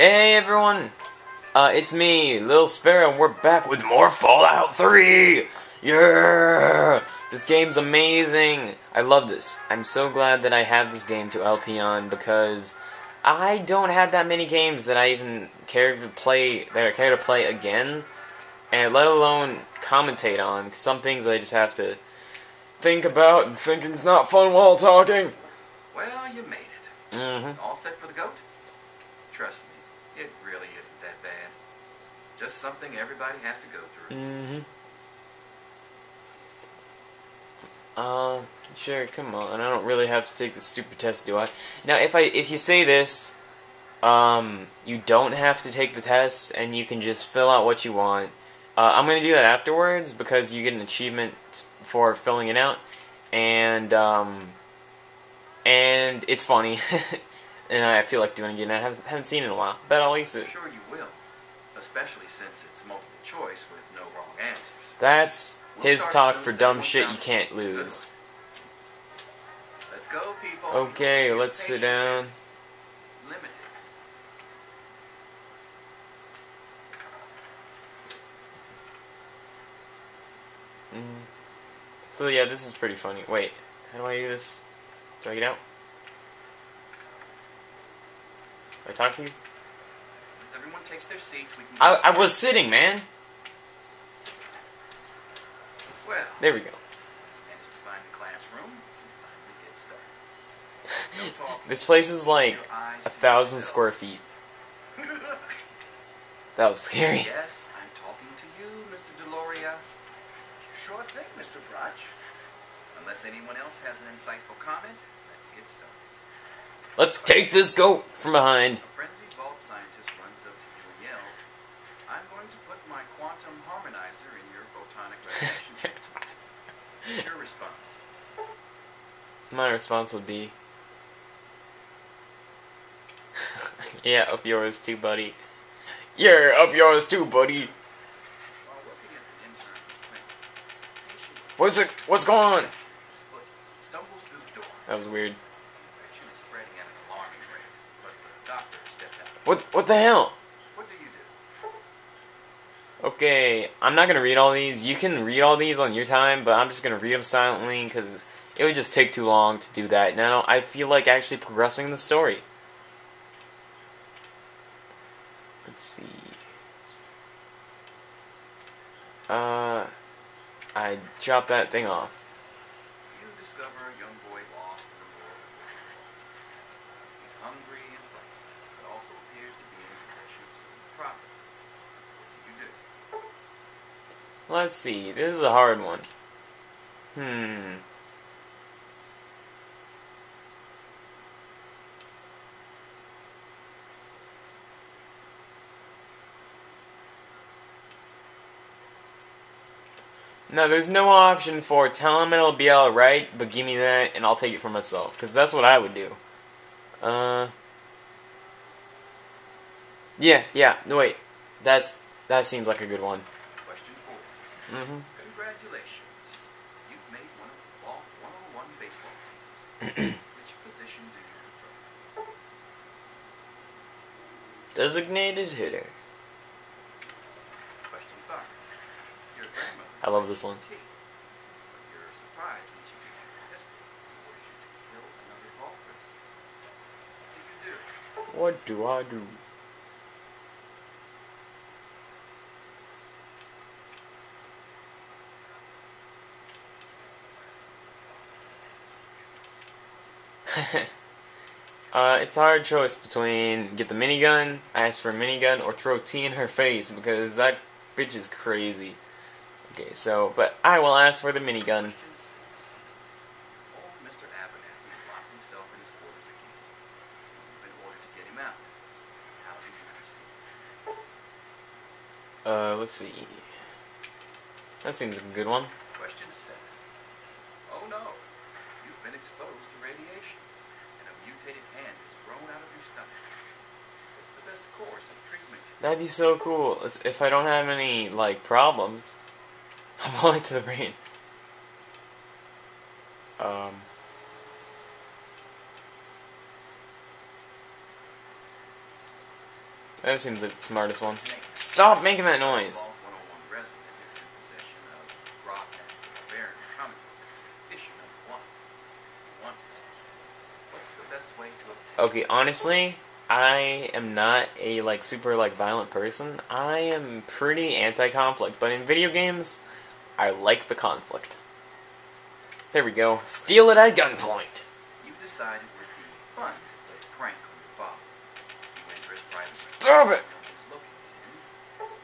Hey everyone! Uh, it's me, Lil Sparrow, and we're back with more Fallout 3! Yeah! This game's amazing! I love this. I'm so glad that I have this game to LP on because I don't have that many games that I even care to play, that I care to play again, and let alone commentate on. Some things I just have to think about, and thinking's not fun while talking. Well, you made it. Mm-hmm. All set for the goat? Trust me, it really isn't that bad. Just something everybody has to go through. Mm-hmm. Uh, sure, come on. I don't really have to take the stupid test, do I? Now, if I if you say this, um, you don't have to take the test, and you can just fill out what you want. Uh, I'm gonna do that afterwards because you get an achievement for filling it out, and um, and it's funny, and I feel like doing it again. I haven't, haven't seen it in a while, but I'll use I'm it. sure you will, especially since it's multiple choice with no wrong answers. That's We'll his talk for dumb shit you can't lose. Let's go, people. Okay, let's sit down. Limited. Mm. So yeah, this is pretty funny. Wait, how do I do this? Do I get out? Do I talk to you? As everyone takes their seats, we can. I, I was sitting, man. Well, There we go. managed to find the classroom. finally get started. No talking. This place is like a thousand square feet. That was scary. Yes, I'm talking to you, Mr. Deloria. Sure thing, Mr. Brotch. Unless anyone else has an insightful comment, let's get started. Let's take this goat from behind. A frenzied vault scientist runs up to you and yells, I'm going to put my quantum harmonizer in your photonic radiation chip. Your response. My response would be, "Yeah, up yours too, buddy. Yeah, up yours too, buddy. While working as an intern at the clinic, patient What's it? What's going on?" his foot stumbles through the door. That was weird. Infection is spreading at an alarming rate, but the doctor stepped out. What? What the hell? What do you do? Okay, I'm not gonna read all these. You can read all these on your time, but I'm just gonna read them silently because it would just take too long to do that. Now I feel like actually progressing the story. Let's see. Uh, I dropped that thing off. You discover a young boy lost in the world of football. He's hungry and frightened, but also appears to be in possession of stolen property. What do you do? Let's see. This is a hard one. Hmm. No, there's no option for tell him it'll be alright, but give me that and I'll take it for myself. Because that's what I would do. Uh. Yeah, yeah, no, wait. That's, that seems like a good one. Question four. Mm-hmm. Congratulations. You've made one of the Vault 101 baseball teams. Which position do you prefer? Designated hitter. Question five. Your grandmother I love this one. tea, but you're surprised when she gives you a pistol and orders you to kill another Vault prisoner. What do you do? What do I do? uh, it's hard choice between get the minigun, ask for a minigun, or throw tea in her face because that bitch is crazy. Okay, so, but I will ask for the minigun. Uh, let's see. That seems like a good one. Question seven. Oh no, you've been exposed to radiation, and a mutated hand has grown out of your stomach. What's the best course of treatment? That'd be so cool if I don't have any like problems. I'm going to the brain. Um. That seems like the smartest one. Stop making that noise. Vault 101 resident is in possession of Broadband Barbarian comic book, issue number one. Wanted. What's the best way to obtain Okay, honestly, I am not a like super like violent person. I am pretty anti-conflict, but in video games, I like the conflict. There we go. Steal it at gunpoint. You decided it would be fun to play a prank on your father. You enter his private Stop it! no one's looking, and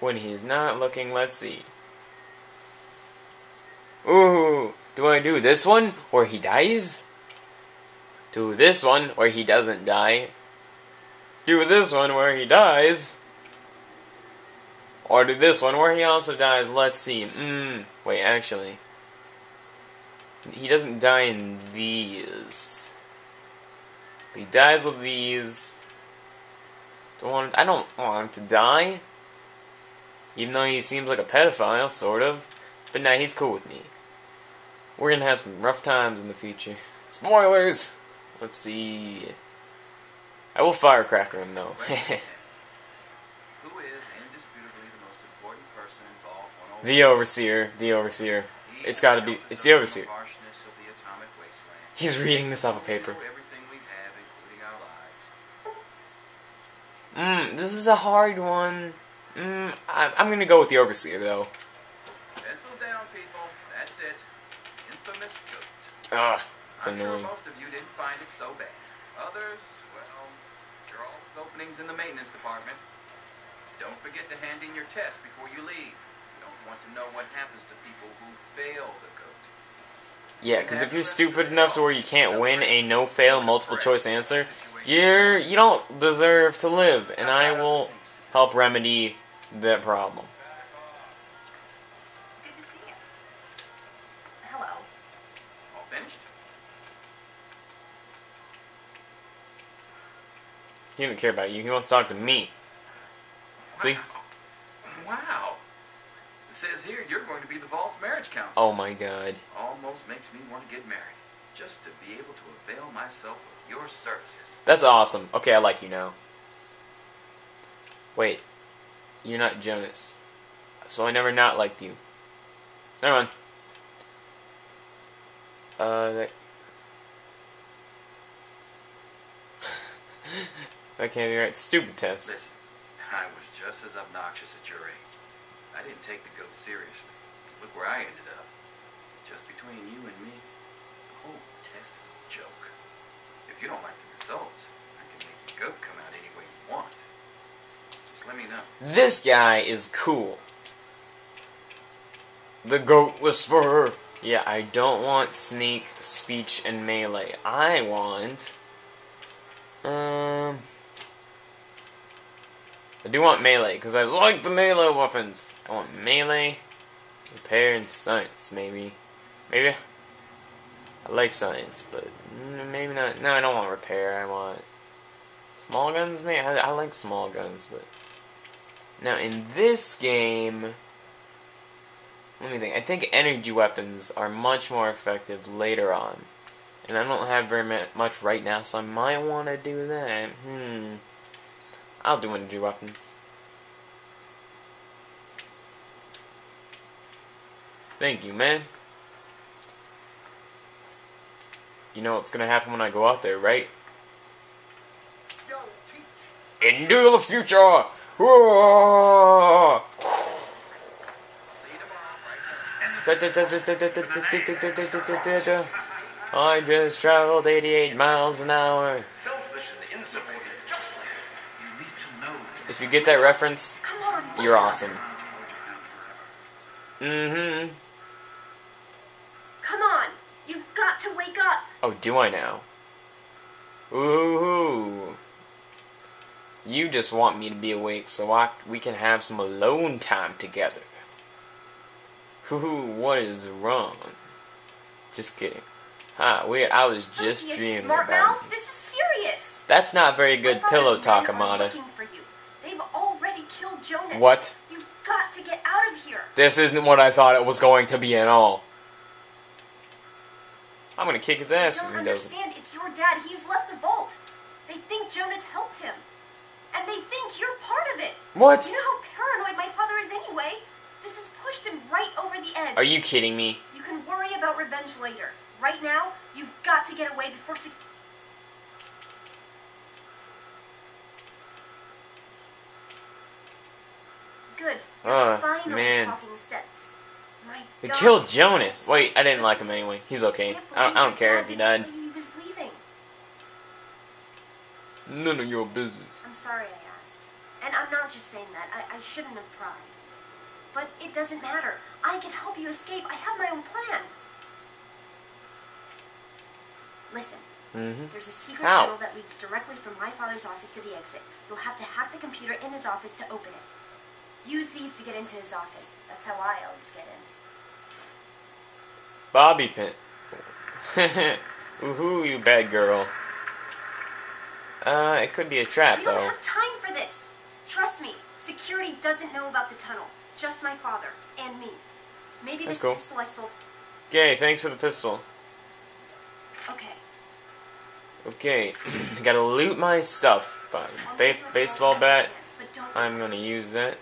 When he's not looking, let's see. Ooh, do I do this one or he dies? Do this one where he doesn't die? Do this one where he dies? Or do this one where he also dies? Let's see. Mmm. Wait, actually. He doesn't die in these. He dies with these. Don't want. I don't want him to die. Even though he seems like a pedophile, sort of. But nah, he's cool with me. We're gonna have some rough times in the future. Spoilers! Let's see. I will firecracker him though. Who is indisputably the most important person involved the overseer. The overseer. It's gotta be- it's the overseer. harshness of the atomic wasteland. He's reading this off a paper. Know Everything we have, including our lives. Mmm, this is a hard one. Mmm, I, I'm gonna go with the overseer though. Pencils down, people. That's it. Infamous goat. Ah, it's I'm sure most of you didn't find it so bad. Others, well, there are always openings in the maintenance department. Don't forget to hand in your test before you leave. You don't want to know what happens to people who fail the goat. Yeah, because if you're stupid enough to where you can't win a no-fail multiple choice answer, you're you don't deserve to live, and I will help remedy that problem. Good to see you. Hello. All finished? He doesn't care about you. He wants to talk to me. See? Wow. Wow. It says here you're going to be the Vault's marriage counselor. Oh my god. Almost makes me want to get married. Just to be able to avail myself of your services. That's awesome. Okay, I like you now. Wait. You're not Jonas. So I never not liked you. Never mind. Uh, that... that can't be right. Stupid test. Listen, I was just as obnoxious at your age. I didn't take the goat seriously. Look where I ended up. Just between you and me, the whole test is a joke. If you don't like the results, I can make your goat come out any way you want. Just let me know. This guy is cool. The Goat Whisperer. Yeah, I don't want sneak, speech, and melee. I want. Um. I do want melee, because I like the melee weapons. I want melee, repair, and science, maybe. Maybe? I like science, but maybe not. No, I don't want repair. I want. Small guns, maybe? I, I like small guns, but. Now, in this game, let me think. I think energy weapons are much more effective later on. And I don't have very much right now, so I might want to do that. Hmm. I'll do energy weapons. Thank you, man. You know what's gonna happen when I go out there, right? Into the future! I just traveled 88 miles an hour. If you get that reference, you're awesome. Hold your hand forever. Mm hmm. Come on. You've got to wake up. Oh, do I now? Ooh. You just want me to be awake so I, we can have some alone time together. Ooh, what is wrong? Just kidding. Huh, weird. I was just Don't be a dreaming smart about mouth. This is serious. That's not very good pillow talk, Amata. Killed Jonas. What? You've got to get out of here. This isn't what I thought it was going to be at all. I'm gonna kick his I ass don't if he doesn't. understand. It's your dad. He's left the vault. They think Jonas helped him. and they think you're part of it. What? You know how paranoid my father is anyway? This has pushed him right over the edge. Are you kidding me? You can worry about revenge later. Right now, you've got to get away before sec- Good. You're Oh, man. talking sense. My They killed Jonas. Wait, I didn't like him anyway. He's okay. I don't, I don't care if he didn't died. tell you he was leaving. None of your business. I'm sorry I asked. And I'm not just saying that. I, I shouldn't have pried. But it doesn't matter. I can help you escape. I have my own plan. Listen, Mm-hmm. there's a secret How? tunnel that leads directly from my father's office to the exit. You'll have to hack the computer in his office to open it. Use these to get into his office. That's how I always get in. Bobby pin. Woohoo, you bad girl. Uh, it could be a trap We don't though. have time for this. Trust me, security doesn't know about the tunnel. Just my father and me. Maybe That's this cool. pistol I stole. Okay, thanks for the pistol. Okay. Okay, gotta loot my stuff. Ba- ba- make you a baseball bat. but I'm gonna use that.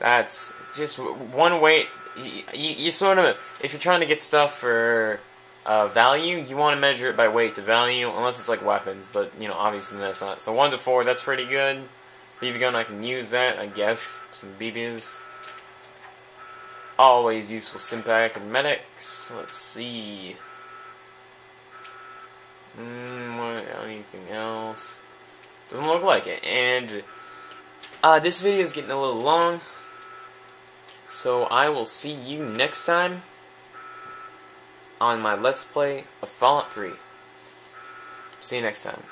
That's just one way. You, you, you sort of, if you're trying to get stuff for uh, value, you want to measure it by weight to value, unless it's like weapons. But you know, obviously that's not. So one to four, that's pretty good. BB gun, I can use that, I guess. Some BBs. Always useful Stimpack and medics. Let's see. Mm, what, anything else? Doesn't look like it. And uh, this video is getting a little long, so I will see you next time on my Let's Play of Fallout 3. See you next time.